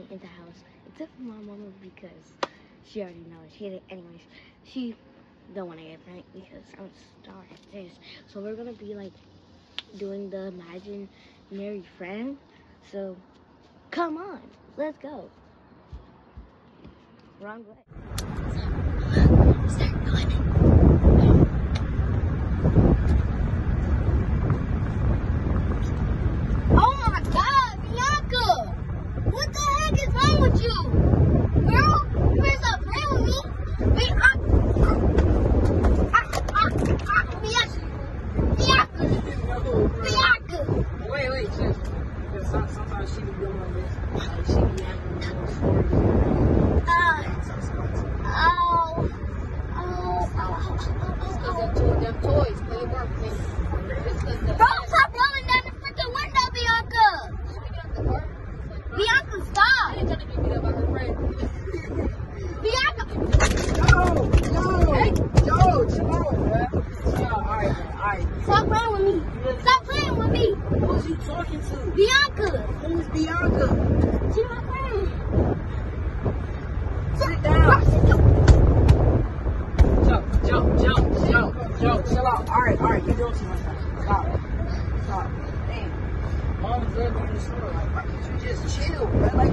family in the house, except for my mama because she already knows. She did anyways. She don't want to get pranked because I'm a star at this. So we're gonna be like doing the imaginary friend. So come on, let's go. Wrong way. Start going. Oh my god, Bianca! What the heck is wrong with you? Girl, you better stop playing with me. Wait, I, I, I, I, Bianca! Bianca! Bianca! Wait, wait, chill. Because some- sometimes she be doing this. Like she be acting a little story. Uh, Some spots. oh, oh, oh, oh, oh, oh, oh. Them toys, play work, play. This is the. Bro, stop rolling down the freaking window, Bianca! Bianca, stop! Bianca! Yo, yo, yo, chill out, man. Chill out, alright, alright. Stop playing with me! Stop playing with me! Who is you talking to? Bianca! Who is Bianca? She's my friend! Sit down. Jump, jump, jump, jump, jump. Chill out. Alright, alright, you're doing too much now. Stop. Stop. Damn. Mom is good in the store. Like, why can't you just chill, man? Like,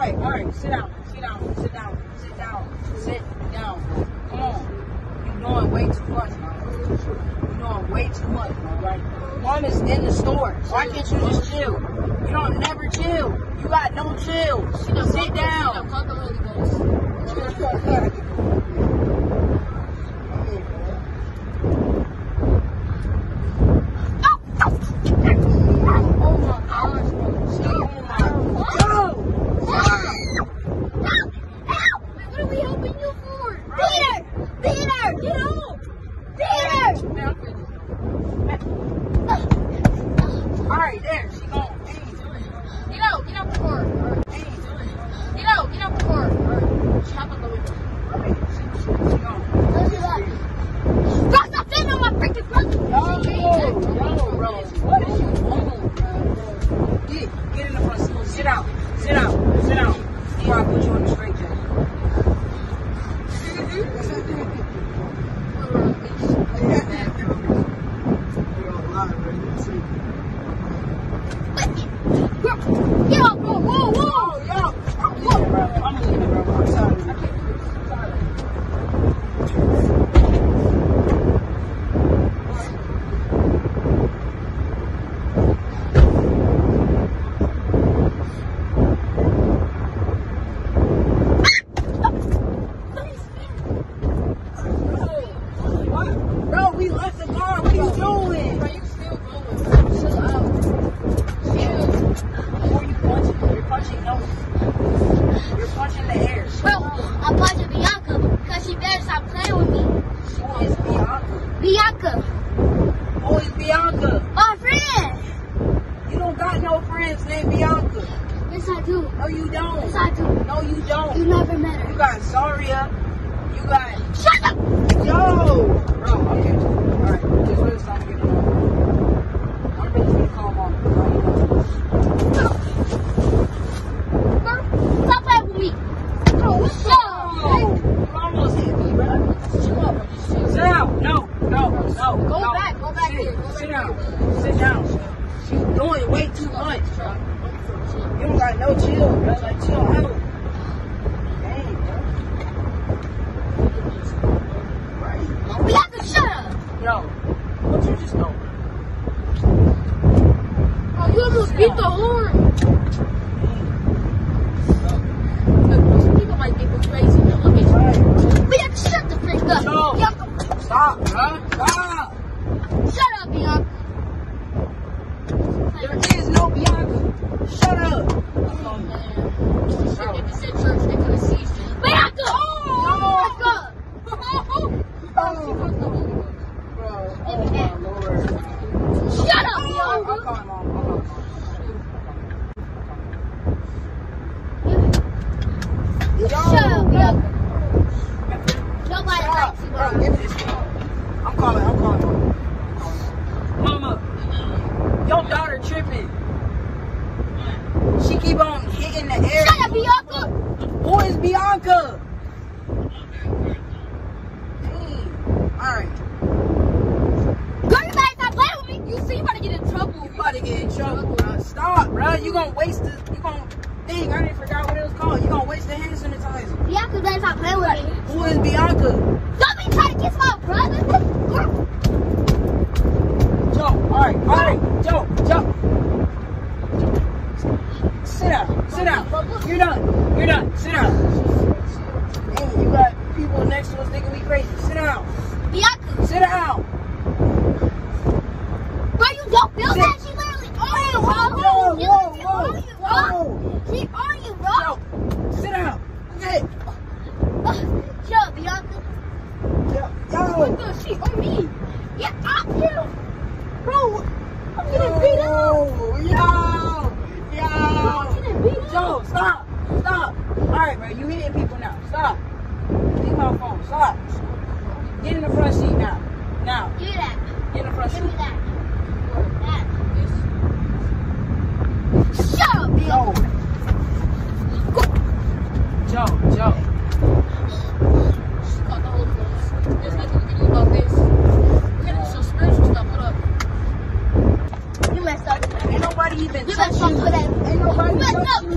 Yo, alright, alright. Sit down. Sit down. Sit down. Sit down. Sit down. Come on. You're doing way too much, man. You're doing way too much, man, right? Mom is in the store. Why can't you just chill? You don't never chill. You got no chill. Sit down. Oh my gosh, bro. Oh my Yo! What are we helping you for? Peter! Peter! Get out! Peter! Alright, there, she gone. Hey, Get out, get out the car. hey, Get out, get out the car. Hop out the window. alright, she, she, she gone. Don't do that. Stop, stop feeling on my freaking brother! Yo, yo, bro. What is you doing, bro? Get, get in the front seat. Sit down. Sit down. Sit down. Before I put you on the straight jacket. Get up, whoa, whoa, whoa! Oh, yo. I'm leaving, bro. I'm leaving, bro. I'm sorry. I can't. I'm sorry. What? Bro, we left the car. What are you doing? Bro, you still going. Chill out. Chill. Who are you punching? You're punching no. You're punching the air. Bro, I'm punching Bianca because she better stop playing with me. Who is Bianca? Bianca, oh, Who is Bianca? my friend! You don't got no friends named Bianca. Yes, I do. No, you don't. Yes, I do. No, you You don't. You never met her. You got Zaria. You got Shut up! Yo. Bro, okay. All right. Just let us stop getting on. I'm really gonna call mom. Bro, stop playing with me. Bro, what's up? Oh, you almost hit me, bro. Chill out, bro. Just chill. Sit down. No, no, no. Go no. back, go back Sit, here, go back sit here. down. Sit down. She's doing way too much. You don't got no chill, bro. Like, chill out. Dang, bro. Right. Bianca, shut up! Yo, what you just know? Oh, you almost beat the horn. Stop, Bianca. Stop. Shut up, Bianca. There is no Bianca. Shut up. Oh, man. If church, they're you. Bianca! Bianca! Oh, Oh. Shut up, Bianca. I'll mom. Mom. Shut up. Nobody likes you, bro. Bro. You gonna waste the, you gonna, dang, I didn't forgot what it was called. You gonna waste the hand sanitizer. Bianca better stop playing with me. Who is Bianca? Don't be trying to kiss my brother. Girl, Joe, alright, alright, Joe, Joe. Sit down, sit down. You're done, you're done, sit down. Dang, you got people next to us thinking we crazy. Sit down, Bianca. sit down. Bro, you don't feel that? She literally on you, bro. Whoa, She whoa, literally whoa, on you, whoa. On you, bro. Joe, sit down. Hey, Shut up, Bianca. yo, yo. Oh, she on me. Yeah, I'm him. Bro, I'm getting beat up. Yo, yo, yo. I'm getting beat up. Joe, stop, stop. Alright, bro, you hitting people now. Stop. Leave my phone, stop. Get in the front seat now. Now, me that. get in the front Give me seat. that. That. Shut up, Bianca. Joe, Joe. She caught the whole place. There's nothing we can do about this. We're gonna do some spiritual stuff. What up? You messed up. Ain't nobody even You touch messed up you. for that. Ain't nobody You messed touch up. you.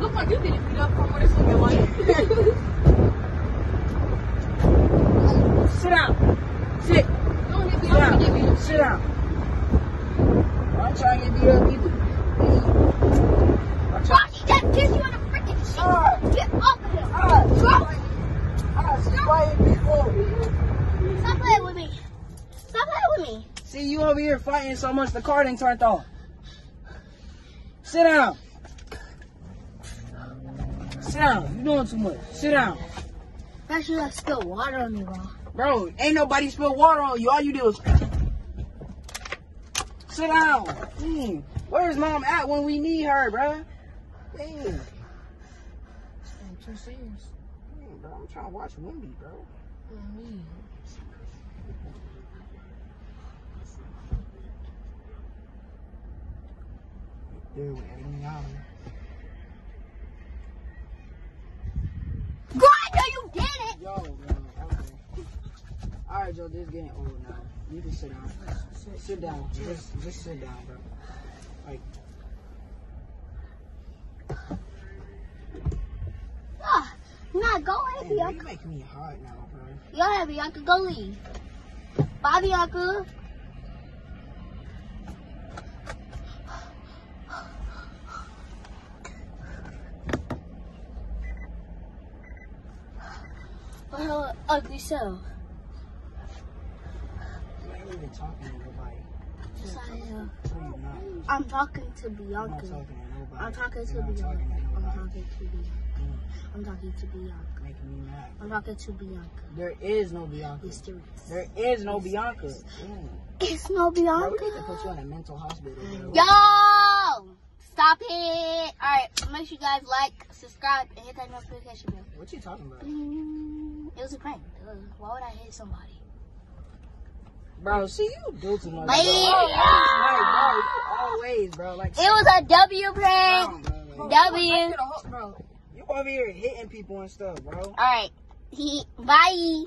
Look like you getting beat up from what it's looking like. Sit down. Sit. Don't hit me. Sit I'm gonna get beat down. up. Sit down. I'm trying to get either. I'm Bro, trying. he just kissed you in the freaking shit. Ah, Get off of him. ah, Bro, ah, see quiet people. stop playing with me. Stop playing with me. See you over here fighting so much the car didn't turn off. Sit down. Sit down. You doing too much. Sit down. Actually, I spilled water on you, bro. Bro, ain't nobody spilled water on you. All you do is sit down. Dang. Where's mom at when we need her, bro? Damn. I'm too serious. Dang, hmm, bro, I'm trying to watch Wimby, bro. With everything out here. Girl, I know you did it. Yo, bro. Okay. All right, Joe. This getting old now. You can sit down. Sit, down. Just, just sit down, bro. Like, Ah, nah, go ahead, damn, you Bianca. making me hard now, bro. Go ahead, Bianca. Go leave. Bye, Bianca. For her ugly self. Talking to nobody. Yes, I am. No, not. I'm talking to I'm Bianca. talking to nobody. I'm talking to Bianca. I'm talking to Bianca. I'm talking to Bianca. making me mad. I'm talking to Bianca. There is no Bianca. Yes, there is. There is no Bianca. Mm. It's no Bro, Bianca. we need to put you in a mental hospital. Yo! Stop it! Alright, make sure you guys like, subscribe, and hit that notification bell. What you talking about? Mm, It was a prank. Uh, Why would I hit somebody? Bro, see you do too much. Like- bro. Always, bro. Always, bro. Like, It was a W prank! bro. Like, W. Bro, you over here hitting people and stuff, bro. Alright. He, Bye.